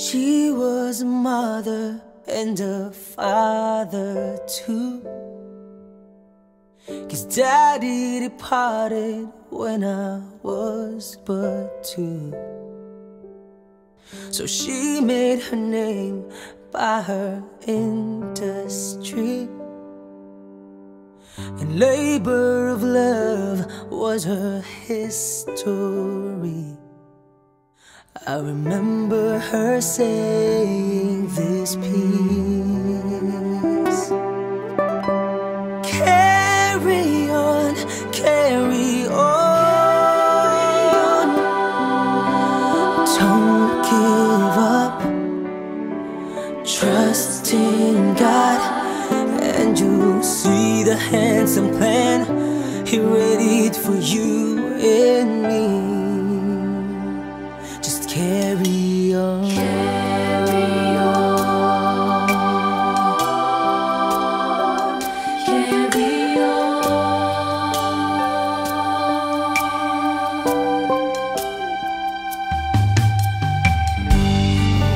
She was a mother and a father too. Cause daddy departed when I was but two. So she made her name by her industry. And labor of love was her history. I remember her saying this piece. Carry on, carry on. Don't give up. Trust in God, and you'll see the handsome plan He readied for you and me. Carry on. Carry on.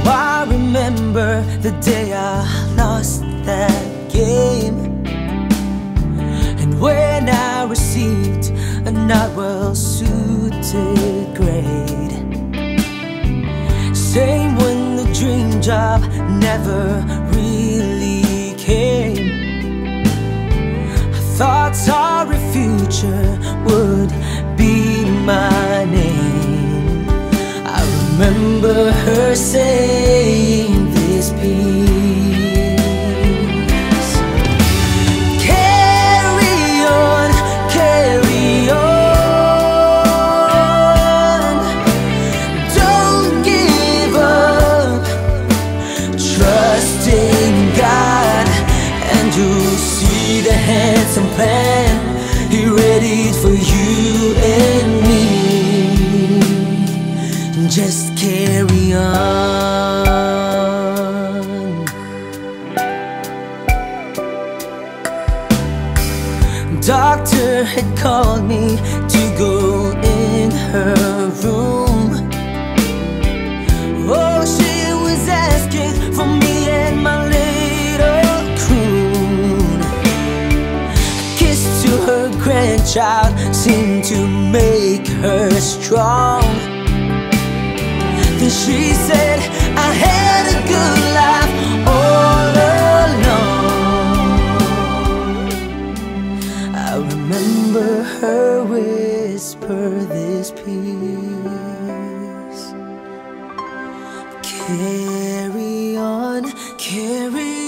I remember the day I lost that game And when I received a not well suited grade Same when the dream job never really came. I thought our future would be my name. I remember her saying handsome plan He readied for you and me just carry on. Doctor had called me to go in her room. Oh, she was asking grandchild seemed to make her strong. Then she said, I had a good life all along. I remember her whisper this piece. Carry on, carry on.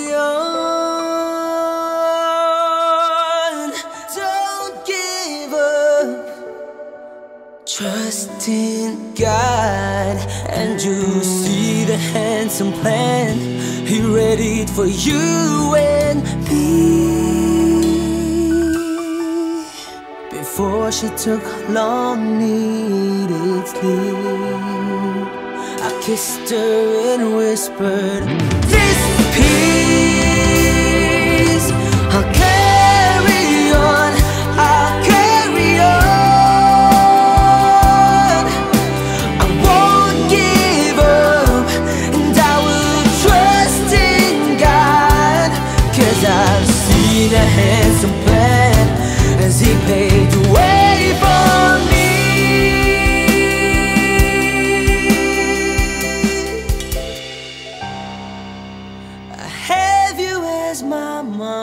Trust in God, and you'll see the handsome plan He readied for you and me. Before she took long needed sleep, I kissed her and whispered, This peace,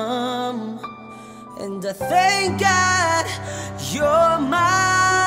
mom, and I thank God you're my